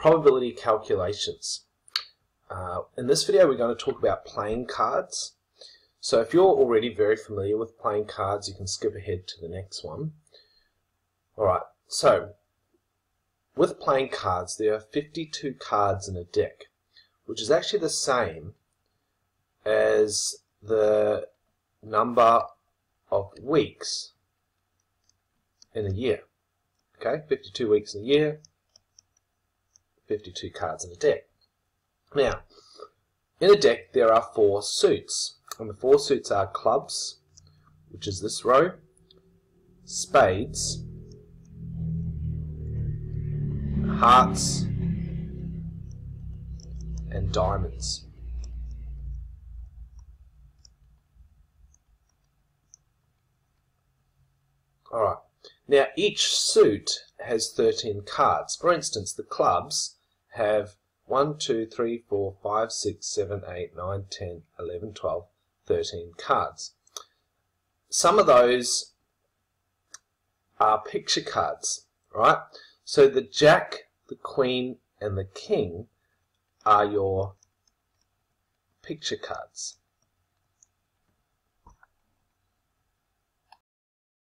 probability calculations. Uh, in this video we're going to talk about playing cards. So if you're already very familiar with playing cards you can skip ahead to the next one. Alright, so with playing cards there are 52 cards in a deck which is actually the same as the number of weeks in a year. Okay, 52 weeks in a year, 52 cards in a deck. Now, in a deck there are four suits, and the four suits are clubs, which is this row, spades, hearts, and diamonds. Alright, now each suit has 13 cards. For instance, the clubs have 1, 2, 3, 4, 5, 6, 7, 8, 9, 10, 11, 12, 13 cards. Some of those are picture cards, right? So the Jack, the Queen, and the King are your picture cards.